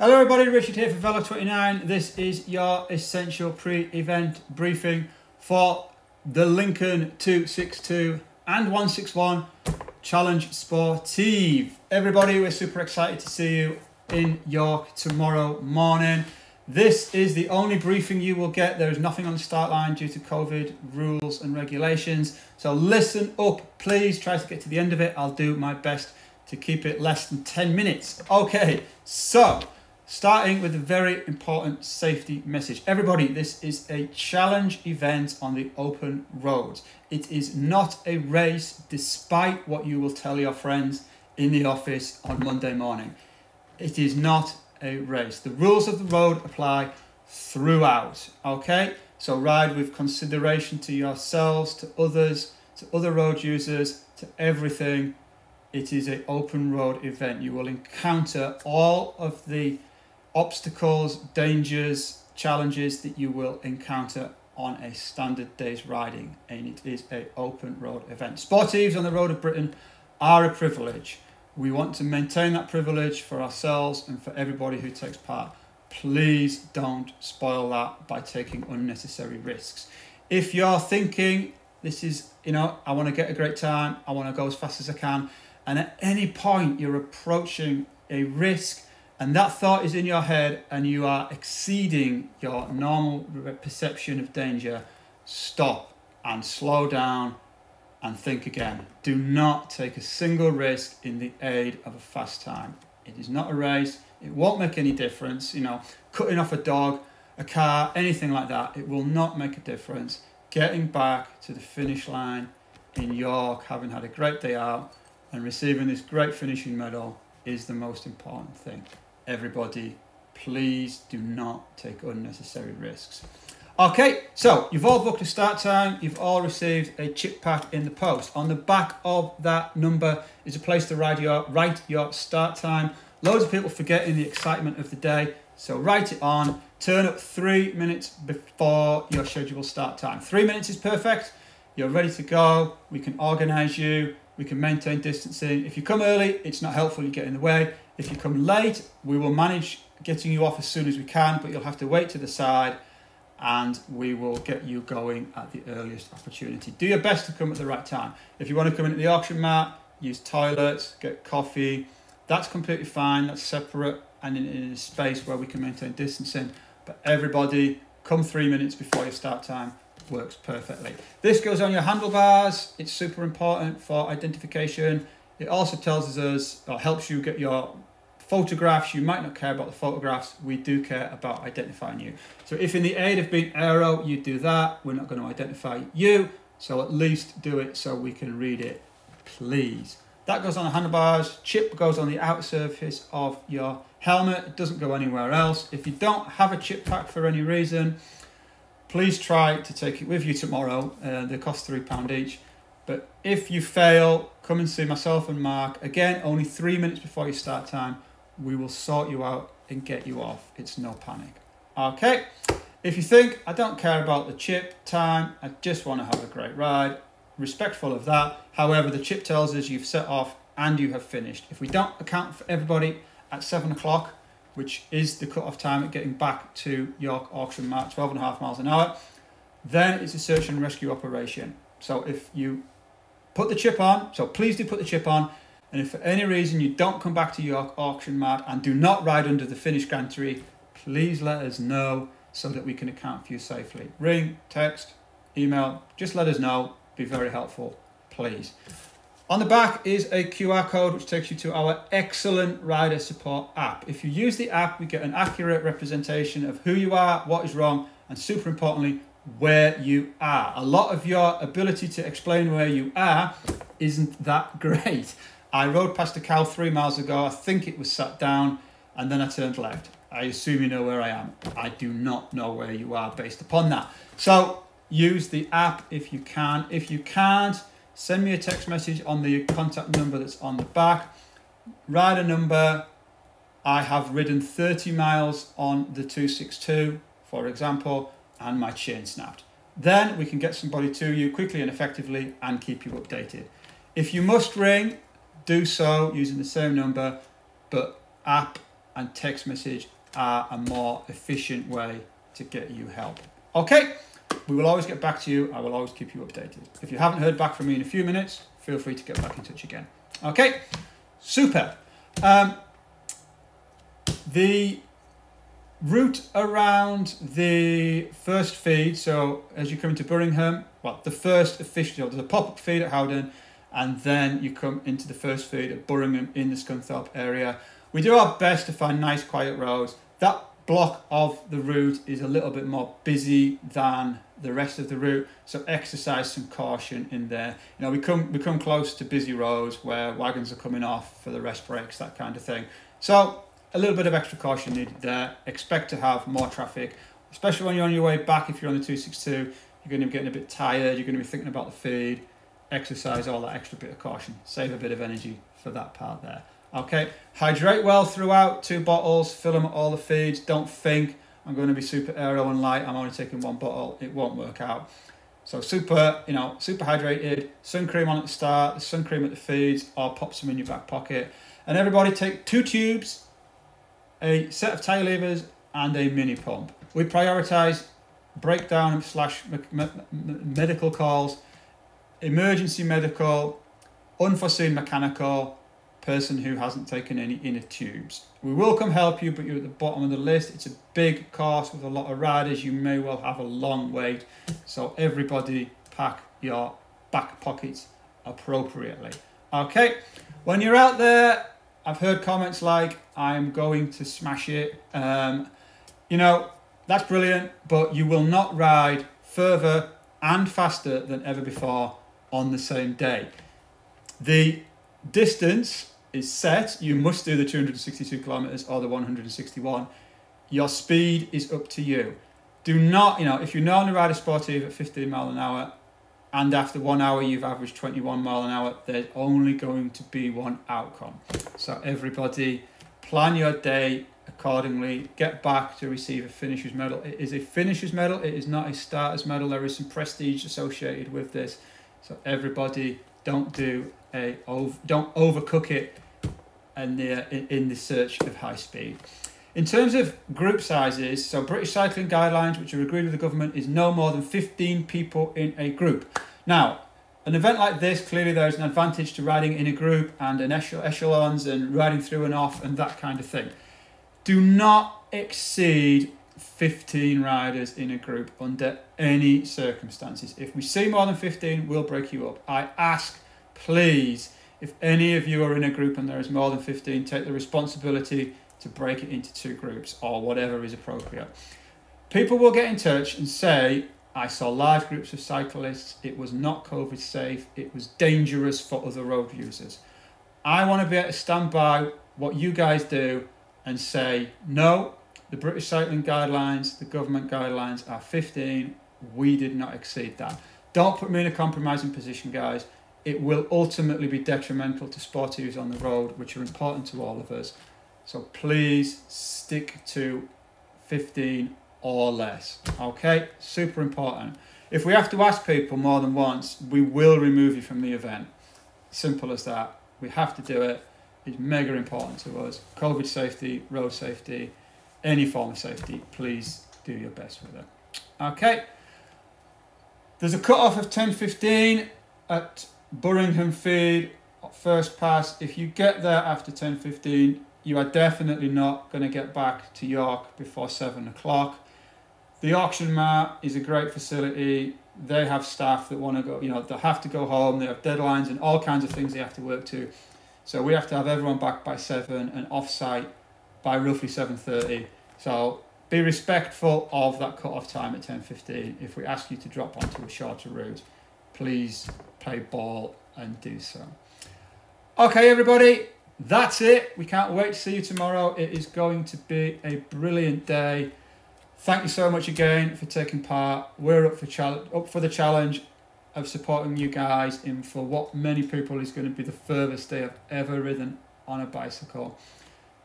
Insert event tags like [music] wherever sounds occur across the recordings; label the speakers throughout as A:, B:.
A: Hello everybody, Richard here for Velo29. This is your essential pre-event briefing for the Lincoln 262 and 161 Challenge Sportive. Everybody, we're super excited to see you in York tomorrow morning. This is the only briefing you will get. There is nothing on the start line due to COVID rules and regulations. So listen up, please. Try to get to the end of it. I'll do my best to keep it less than 10 minutes. Okay, so starting with a very important safety message. Everybody, this is a challenge event on the open roads. It is not a race, despite what you will tell your friends in the office on Monday morning. It is not a race. The rules of the road apply throughout, okay? So ride with consideration to yourselves, to others, to other road users, to everything it is an open road event. You will encounter all of the obstacles, dangers, challenges that you will encounter on a standard day's riding and it is a open road event. Sportives on the road of Britain are a privilege. We want to maintain that privilege for ourselves and for everybody who takes part. Please don't spoil that by taking unnecessary risks. If you're thinking this is, you know, I want to get a great time, I want to go as fast as I can, and at any point you're approaching a risk and that thought is in your head and you are exceeding your normal perception of danger, stop and slow down and think again. Do not take a single risk in the aid of a fast time. It is not a race. It won't make any difference. You know, cutting off a dog, a car, anything like that, it will not make a difference. Getting back to the finish line in York, having had a great day out, and receiving this great finishing medal is the most important thing. Everybody, please do not take unnecessary risks. Okay, so you've all booked a start time, you've all received a chip pack in the post. On the back of that number is a place to write your, write your start time. Loads of people forget in the excitement of the day, so write it on. Turn up three minutes before your scheduled start time. Three minutes is perfect. You're ready to go. We can organise you we can maintain distancing. If you come early, it's not helpful, you get in the way. If you come late, we will manage getting you off as soon as we can, but you'll have to wait to the side and we will get you going at the earliest opportunity. Do your best to come at the right time. If you want to come in at the auction mat, use toilets, get coffee, that's completely fine. That's separate and in, in a space where we can maintain distancing. But everybody, come three minutes before your start time works perfectly. This goes on your handlebars. It's super important for identification. It also tells us or helps you get your photographs. You might not care about the photographs. We do care about identifying you. So if in the aid of being aero, you do that, we're not going to identify you. So at least do it so we can read it, please. That goes on the handlebars. Chip goes on the outer surface of your helmet. It doesn't go anywhere else. If you don't have a chip pack for any reason, Please try to take it with you tomorrow. Uh, they cost £3 each. But if you fail, come and see myself and Mark. Again, only three minutes before your start time. We will sort you out and get you off. It's no panic. Okay. If you think, I don't care about the chip time, I just want to have a great ride, respectful of that. However, the chip tells us you've set off and you have finished. If we don't account for everybody at seven o'clock, which is the cut-off time at getting back to York Auction Mart, 12 and a half miles an hour, then it's a search and rescue operation. So if you put the chip on, so please do put the chip on, and if for any reason you don't come back to York Auction Mart and do not ride under the finish gantry, please let us know so that we can account for you safely. Ring, text, email, just let us know. Be very helpful, please. On the back is a QR code which takes you to our excellent rider support app. If you use the app, we get an accurate representation of who you are, what is wrong, and super importantly, where you are. A lot of your ability to explain where you are isn't that [laughs] great. I rode past a cow three miles ago. I think it was sat down and then I turned left. I assume you know where I am. I do not know where you are based upon that. So use the app if you can. If you can't, send me a text message on the contact number that's on the back. Rider number, I have ridden 30 miles on the 262, for example, and my chain snapped. Then we can get somebody to you quickly and effectively and keep you updated. If you must ring, do so using the same number, but app and text message are a more efficient way to get you help. Okay, we will always get back to you. I will always keep you updated. If you haven't heard back from me in a few minutes, feel free to get back in touch again. Okay, super. Um, the route around the first feed, so as you come into Burringham, well, the first official, there's a pop-up feed at Howden, and then you come into the first feed at Burringham in the Scunthorpe area. We do our best to find nice quiet roads. That block of the route is a little bit more busy than the rest of the route so exercise some caution in there. You know we come we come close to busy roads where wagons are coming off for the rest breaks that kind of thing. So a little bit of extra caution needed there. Expect to have more traffic especially when you're on your way back. If you're on the 262 you're going to be getting a bit tired you're going to be thinking about the feed exercise all that extra bit of caution save a bit of energy for that part there Okay, hydrate well throughout, two bottles, fill them all the feeds. Don't think I'm going to be super aero and light, I'm only taking one bottle, it won't work out. So super, you know, super hydrated, sun cream on at the start, sun cream at the feeds, or pop some in your back pocket. And everybody take two tubes, a set of tyre levers, and a mini pump. We prioritize breakdown slash medical calls, emergency medical, unforeseen mechanical, person who hasn't taken any inner tubes. We will come help you, but you're at the bottom of the list. It's a big course with a lot of riders. You may well have a long wait. So everybody pack your back pockets appropriately. Okay, when you're out there, I've heard comments like, I'm going to smash it. Um, you know, that's brilliant, but you will not ride further and faster than ever before on the same day. The distance is set, you must do the 262 kilometers or the 161. Your speed is up to you. Do not, you know, if you normally ride a sportive at 15 mile an hour and after one hour you've averaged 21 mile an hour, there's only going to be one outcome. So everybody plan your day accordingly. Get back to receive a finisher's medal. It is a finisher's medal. It is not a starter's medal. There is some prestige associated with this. So everybody don't do a don't overcook it and in, in the search of high speed. In terms of group sizes, so British cycling guidelines, which are agreed with the government, is no more than 15 people in a group. Now, an event like this, clearly there is an advantage to riding in a group and in echelons and riding through and off and that kind of thing. Do not exceed 15 riders in a group under any circumstances. If we see more than 15, we'll break you up. I ask please, if any of you are in a group and there is more than 15, take the responsibility to break it into two groups or whatever is appropriate. People will get in touch and say, I saw large groups of cyclists, it was not COVID safe, it was dangerous for other road users. I want to be able to stand by what you guys do and say, no, the British cycling guidelines, the government guidelines are 15, we did not exceed that. Don't put me in a compromising position, guys it will ultimately be detrimental to sportives on the road, which are important to all of us. So please stick to 15 or less. Okay, super important. If we have to ask people more than once, we will remove you from the event. Simple as that. We have to do it. It's mega important to us. COVID safety, road safety, any form of safety, please do your best with it. Okay. There's a cut off of 10.15 at Burringham feed, first pass. If you get there after 10.15, you are definitely not going to get back to York before 7 o'clock. The auction mart is a great facility. They have staff that want to go, you know, they have to go home. They have deadlines and all kinds of things they have to work to. So we have to have everyone back by 7 and off-site by roughly 7.30. So be respectful of that cut-off time at 10.15. If we ask you to drop onto a shorter route, please play ball and do so. Okay, everybody, that's it. We can't wait to see you tomorrow. It is going to be a brilliant day. Thank you so much again for taking part. We're up for up for the challenge of supporting you guys in for what many people is going to be the furthest they have ever ridden on a bicycle.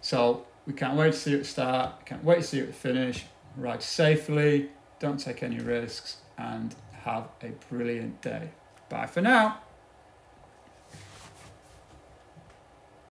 A: So we can't wait to see it start. Can't wait to see it finish. Ride safely. Don't take any risks and have a brilliant day. Bye for now.